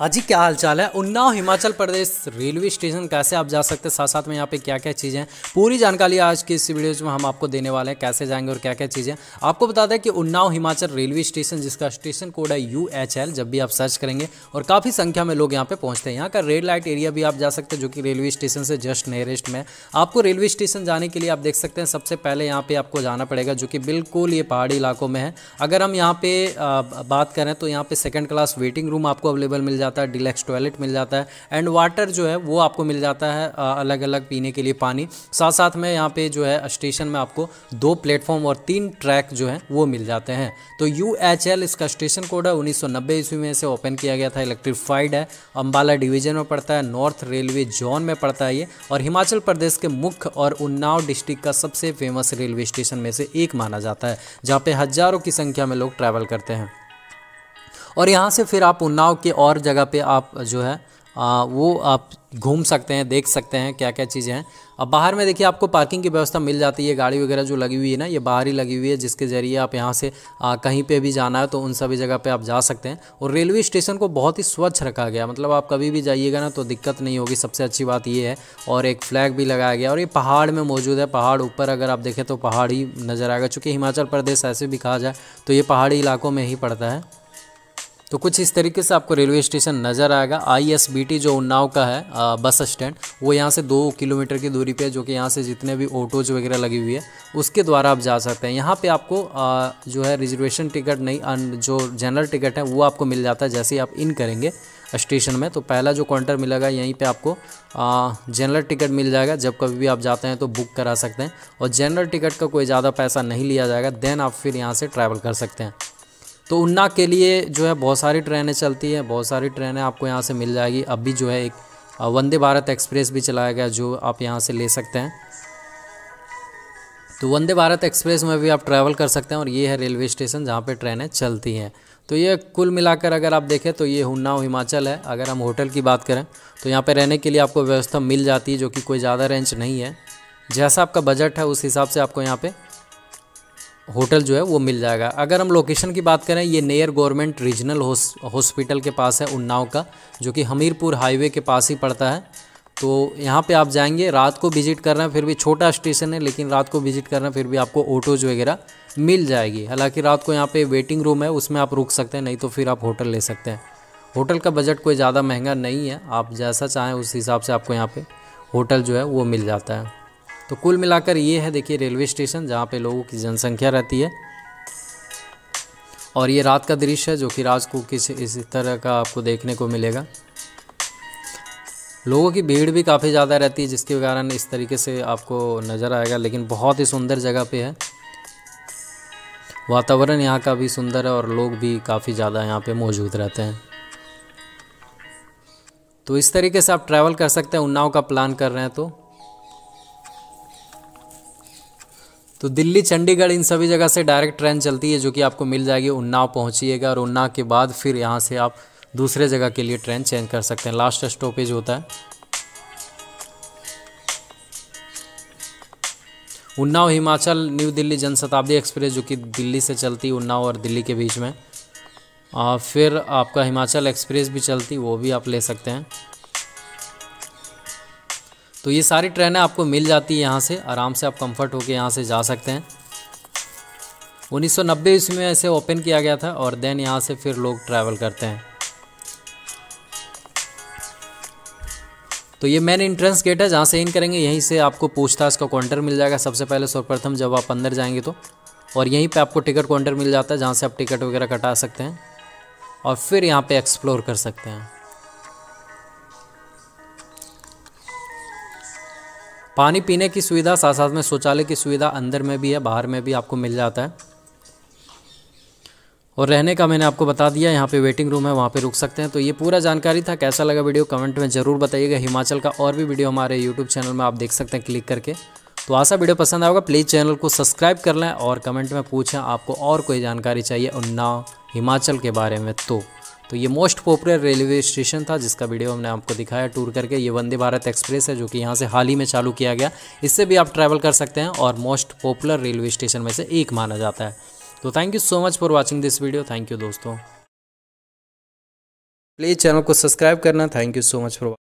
हाँ जी क्या हाल चाल है? उन्नाव हिमाचल प्रदेश रेलवे स्टेशन कैसे आप जा सकते हैं? साथ साथ में यहाँ पे क्या क्या चीज़ें हैं? पूरी जानकारी आज की इस वीडियो में हम आपको देने वाले हैं, कैसे जाएँगे और क्या क्या चीज़ें आपको बता दें कि उन्नाव हिमाचल रेलवे स्टेशन, जिसका स्टेशन कोड है यू एच एल जब भी आप सर्च करेंगे, और काफ़ी संख्या में लोग यहाँ पे पहुँचते हैं। यहाँ का रेड लाइट एरिया भी आप जा सकते हैं, जो कि रेलवे स्टेशन से जस्ट नियरेस्ट में आपको रेलवे स्टेशन जाने के लिए आप देख सकते हैं, सबसे पहले यहाँ पर आपको जाना पड़ेगा, जो कि बिल्कुल ये पहाड़ी इलाकों में है। अगर हम यहाँ पे बात करें तो यहाँ पे सेकेंड क्लास वेटिंग रूम आपको अवेलेबल मिल जाता है डिलेक्स टॉयलेट मिल जाता है एंड वाटर जो है, वो आपको मिल जाता है अलग अलग पीने के लिए पानी। साथ साथ में यहाँ पे जो है स्टेशन में आपको दो प्लेटफॉर्म और तीन ट्रैक जो है, वो मिल जाते हैं। तो यू एच एल इसका स्टेशन कोड है, उन्नीस सौ ईस्वी में इसे ओपन किया गया था इलेक्ट्रीफाइड है। अम्बाला डिवीज़न में पड़ता है नॉर्थ रेलवे जोन में पड़ता है ये। और हिमाचल प्रदेश के मुख्य और उन्नाव डिस्ट्रिक्ट का सबसे फ़ेमस रेलवे स्टेशन में से एक माना जाता है, जहाँ पे हज़ारों की संख्या में लोग ट्रैवल करते हैं। और यहाँ से फिर आप उन्नाव के और जगह पे आप जो है आ, वो आप घूम सकते हैं देख सकते हैं क्या क्या चीज़ें हैं। अब बाहर में देखिए आपको पार्किंग की व्यवस्था मिल जाती है गाड़ी वगैरह जो लगी हुई है ना ये बाहर ही लगी हुई है जिसके ज़रिए आप यहाँ से आ, कहीं पे भी जाना है तो उन सभी जगह पे आप जा सकते हैं। और रेलवे स्टेशन को बहुत ही स्वच्छ रखा गया मतलब आप कभी भी जाइएगा ना तो दिक्कत नहीं होगी सबसे अच्छी बात ये है। और एक फ्लैग भी लगाया गया और ये पहाड़ में मौजूद है पहाड़ ऊपर अगर आप देखें तो पहाड़ ही नज़र आएगा चूँकि हिमाचल प्रदेश ऐसे भी कहा जाए तो ये पहाड़ी इलाकों में ही पड़ता है। तो कुछ इस तरीके से आपको रेलवे स्टेशन नज़र आएगा। आईएसबीटी जो उन्नाव का है आ, बस स्टैंड वो यहाँ से दो किलोमीटर की दूरी पे है जो कि यहाँ से जितने भी ऑटोज वगैरह लगी हुई है उसके द्वारा आप जा सकते हैं। यहाँ पे आपको आ, जो है रिजर्वेशन टिकट नहीं जो जनरल टिकट है वो आपको मिल जाता है जैसे ही आप इन करेंगे स्टेशन में। तो पहला जो काउंटर मिलेगा यहीं पे आपको जनरल टिकट मिल जाएगा। जब कभी भी आप जाते हैं तो बुक करा सकते हैं। और जनरल टिकट का कोई ज़्यादा पैसा नहीं लिया जाएगा देन आप फिर यहाँ से ट्रैवल कर सकते हैं। तो उन्ना के लिए जो है बहुत सारी ट्रेनें चलती हैं, बहुत सारी ट्रेनें आपको यहाँ से मिल जाएगी। अभी जो है एक वंदे भारत एक्सप्रेस भी चलाया गया जो आप यहाँ से ले सकते हैं। तो वंदे भारत एक्सप्रेस में भी आप ट्रैवल कर सकते हैं और ये है रेलवे स्टेशन जहाँ पे ट्रेनें चलती हैं। तो ये कुल मिलाकर अगर आप देखें तो ये हुन्नाव हिमाचल है। अगर हम होटल की बात करें तो यहाँ पे रहने के लिए आपको व्यवस्था मिल जाती है जो कि कोई ज़्यादा रेंज नहीं है। जैसा आपका बजट है उस हिसाब से आपको यहाँ पे होटल जो है वो मिल जाएगा। अगर हम लोकेशन की बात करें, ये नेयर गवर्नमेंट रीजनल हॉस्पिटल के पास है, उन्नाव का, जो कि हमीरपुर हाईवे के पास ही पड़ता है। तो यहाँ पे आप जाएँगे, रात को विज़िट कर रहे हैं, फिर भी छोटा स्टेशन है, लेकिन रात को विज़िट कर रहे हैं, फिर भी आपको ऑटोज वगैरह मिल जाएगी। हालाँकि रात को यहाँ पे वेटिंग रूम है, उसमें आप रुक सकते हैं, नहीं तो फिर आप होटल ले सकते हैं। होटल का बजट कोई ज़्यादा महँगा नहीं है, आप जैसा चाहें उस हिसाब से आपको यहाँ पर होटल जो है वो मिल जाता है। तो कुल मिलाकर ये है, देखिए, रेलवे स्टेशन जहाँ पे लोगों की जनसंख्या रहती है। और ये रात का दृश्य है, जो कि रात को किस, इस तरह का आपको देखने को मिलेगा। लोगों की भीड़ भी काफ़ी ज़्यादा रहती है, जिसके कारण इस तरीके से आपको नज़र आएगा, लेकिन बहुत ही सुंदर जगह पे है। वातावरण यहाँ का भी सुंदर है, और लोग भी काफ़ी ज़्यादा यहाँ पे मौजूद रहते हैं। तो इस तरीके से आप ट्रैवल कर सकते हैं, उन्नाव का प्लान कर रहे हैं तो। तो दिल्ली चंडीगढ़ इन सभी जगह से डायरेक्ट ट्रेन चलती है जो कि आपको मिल जाएगी उन्नाव पहुँचिएगा और उन्नाव के बाद फिर यहाँ से आप दूसरे जगह के लिए ट्रेन चेंज कर सकते हैं। लास्ट स्टॉपेज होता है। उन्नाव हिमाचल न्यू दिल्ली जनशताब्दी एक्सप्रेस जो कि दिल्ली से चलती उन्नाव और दिल्ली के बीच में। आ, फिर आपका हिमाचल एक्सप्रेस भी चलती वो भी आप ले सकते हैं। तो ये सारी ट्रेनें आपको मिल जाती है यहाँ से, आराम से आप कंफर्ट होकर यहाँ से जा सकते हैं। उन्नीस सौ नब्बे ईस्वी में ऐसे ओपन किया गया था और देन यहाँ से फिर लोग ट्रैवल करते हैं। तो ये मेन इंट्रेंस गेट है, जहाँ से इन करेंगे, यहीं से आपको पूछताछ का काउंटर मिल जाएगा। सबसे पहले सर्वप्रथम जब आप अंदर जाएँगे तो और यहीं पे आपको टिकट काउंटर मिल जाता है, जहाँ से आप टिकट वगैरह कटा सकते हैं, और फिर यहाँ पे एक्सप्लोर कर सकते हैं। पानी पीने की सुविधा साथ साथ में शौचालय की सुविधा अंदर में भी है, बाहर में भी आपको मिल जाता है। और रहने का मैंने आपको बता दिया, यहाँ पे वेटिंग रूम है, वहाँ पे रुक सकते हैं। तो ये पूरा जानकारी था, कैसा लगा वीडियो कमेंट में ज़रूर बताइएगा। हिमाचल का और भी वीडियो हमारे यूट्यूब चैनल में आप देख सकते हैं क्लिक करके। तो आशा वीडियो पसंद आएगा प्लीज़ चैनल को सब्सक्राइब कर लें और कमेंट में पूछें, आपको और कोई जानकारी चाहिए। उन्नाव हिमाचल के बारे में तो तो ये मोस्ट पॉपुलर रेलवे स्टेशन था जिसका वीडियो हमने आपको दिखाया, टूर करके। ये वंदे भारत एक्सप्रेस है जो कि यहाँ से हाल ही में चालू किया गया। इससे भी आप ट्रैवल कर सकते हैं और मोस्ट पॉपुलर रेलवे स्टेशन में से एक माना जाता है। तो thank you so much for watching this video thank you दोस्तों। प्लीज़ चैनल को सब्सक्राइब करना। Thank you so much for